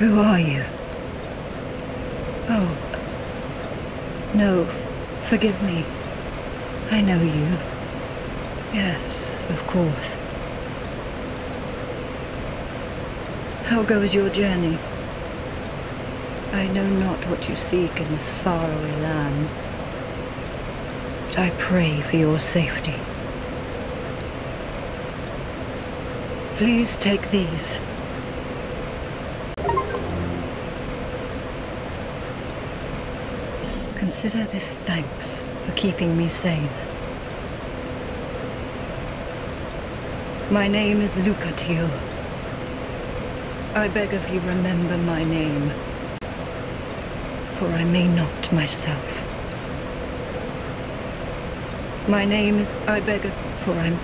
Who are you? Oh. No, forgive me. I know you. Yes, of course. How goes your journey? I know not what you seek in this faraway land, but I pray for your safety. Please take these. Consider this thanks for keeping me sane. My name is Lucatiel. I beg of you remember my name, for I may not myself. My name is I beg of, for I'm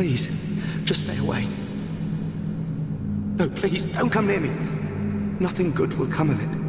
Please, just stay away. No, please, don't come near me. Nothing good will come of it.